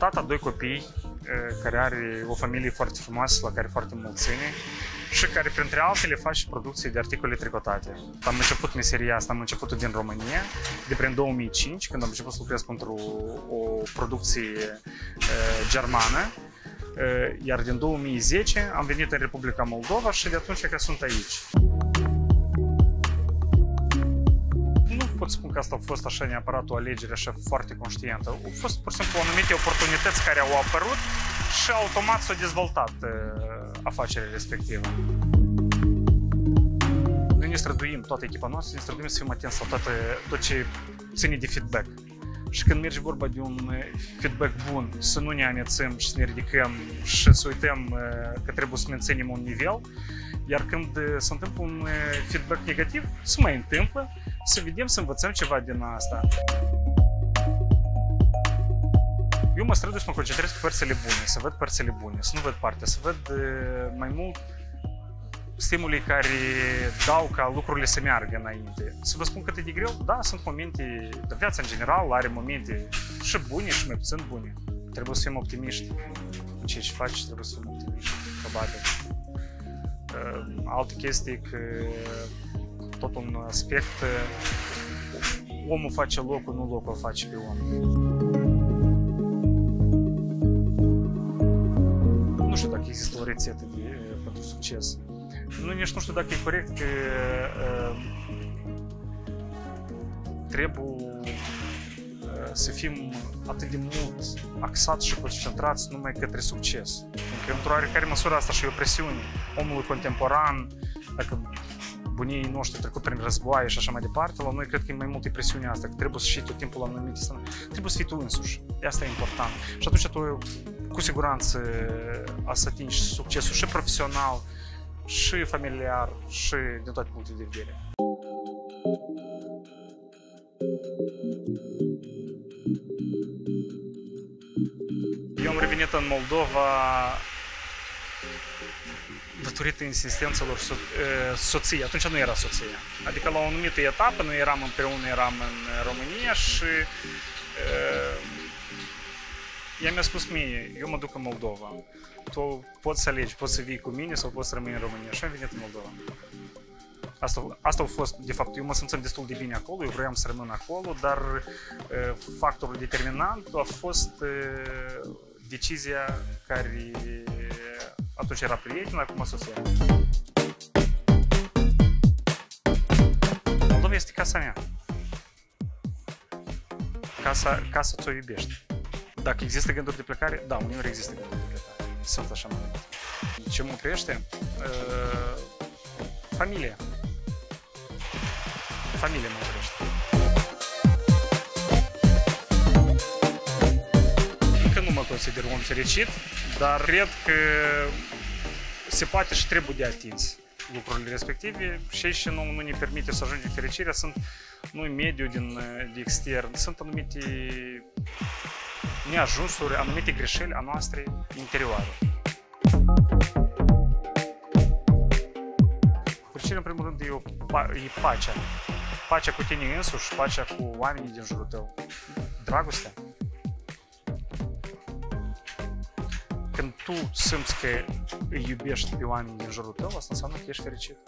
tata, doi copii, care are o familie foarte frumoasă, la care foarte mult ține și care, printre altele, face producție de articole tricotate. Am început meseria asta, am început din România, de prin 2005, când am început să lucrez pentru o producție uh, germană, uh, iar din 2010 am venit în Republica Moldova și de atunci că sunt aici. Nu pot spun că asta a fost așa neapărat o alegere așa foarte conștientă. Au fost pur și simplu anumite oportunități care au apărut și automat s-a dezvoltat uh, afacerea respectivă. Noi ne străduim, toată echipa noastră, ne străduim să fim atenți la toate, tot ce ține de feedback. Și când merge vorba de un feedback bun, să nu ne amețăm și să ne ridicăm și să uităm că trebuie să menținem un nivel, iar când se întâmplă un feedback negativ, să mai întâmplă, să vedem, să învățăm ceva din asta. Eu mă străduiesc să mă concentrez pe părțile bune, să văd părțile bune, să nu văd partea, să văd mai mult stimulii care dau ca lucrurile să meargă înainte. Să vă spun cât e de greu? Da, sunt momente, de viața în general are momente și bune și mai puțin bune. Trebuie să fim optimiști în ceea ce faci, trebuie să fim optimiști, probabil. Altă chestie că tot un aspect, omul face locul, nu locul face pe om. Nu știu dacă există o rețetă de, pentru succes. Nu, nici nu știu dacă e corect că uh, trebuie uh, să fim atât de mult axați și concentrați numai către succes. Pentru că într-o oarecare măsură asta și e o presiune. Omul contemporan, dacă bunii noștri trecut prin războaie și așa mai departe, la noi cred că e mai multă presiunea asta, că trebuie să știi tot timpul la anumite Trebuie să fii tu însuși. Asta e important. Și atunci tu cu siguranță a să atingi succesul și profesional, și familiar, și din toate punctele de vedere. Eu am revenit în Moldova datorită insistențelor so soției. Atunci nu era soția. Adică la o anumită etapă noi eram împreună, eram în România și ea mi-a spus mie, eu mă duc în Moldova. Tu poți să alegi, poți să vii cu mine sau poți să rămâi în România. Și am venit în Moldova. Asta, asta a fost, de fapt, eu mă simțeam destul de bine acolo, eu vroiam să rămân acolo, dar uh, factorul determinant a fost uh, decizia care atunci era prieten, acum soția. Moldova este casa mea. Casa, casa ți-o iubești. Dacă există gânduri de plecare, da, uneori există gânduri de plecare. Sunt așa mai Ce mă oprește? Uh, familia. Familia mă oprește. Consider un fericit, dar cred că se poate și trebuie de atins lucrurile respective și și nu, nu ne permite să ajungem fericirea sunt nu mediul din de extern, sunt anumite neajunsuri, anumite greșeli a noastre interioare. Fericirea, în primul rând, e, o, e pacea. Pacea cu tine însuși, pacea cu oamenii din jurul tău. Dragostea. Când tu simți că îi iubești pe oamenii din jurul tău, asta înseamnă că ești fericit.